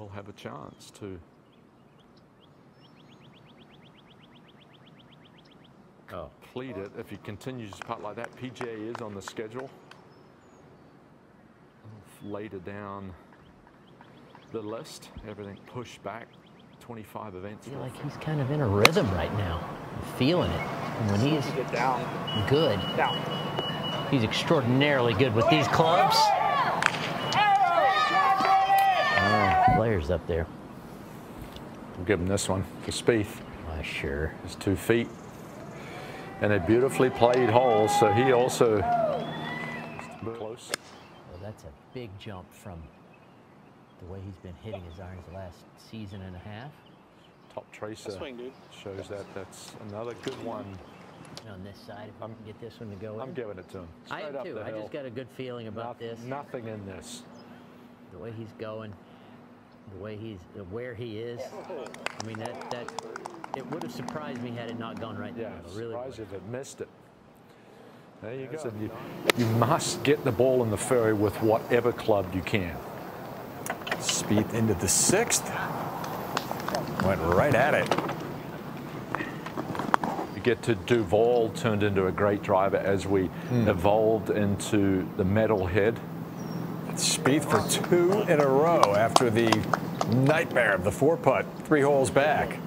will have a chance to Oh, complete it if he continues to putt like that. PGA is on the schedule. Later down the list, everything pushed back 25 events. I feel like he's kind of in a rhythm right now. I'm feeling it. And when he's Get down. good, Down. he's extraordinarily good with these clubs. Players up there. I'll give him this one for Spieth. Why, sure. His two feet. And a beautifully played hole, so he also close. Well, that's a big jump from the way he's been hitting his irons the last season and a half. Toptracer Swing, shows that that's another good one. And on this side, if we I'm- can get this one to go in. I'm giving it to him. I Straight am up too. the I just got a good feeling about Noth- this. Nothing in this. The way he's going, the way he's, uh, where he is. I mean, that, that, it would have surprised me had it not gone right Yeah, there. It really surprised if it missed it. There you go. You, you must get the ball in the fairy with whatever club you can. Spieth into the sixth. Went right at it. You get to Duval turned into a great driver as we Hmm. evolved into the metalhead. Spieth for two in a row after the nightmare of the four putt, three holes back.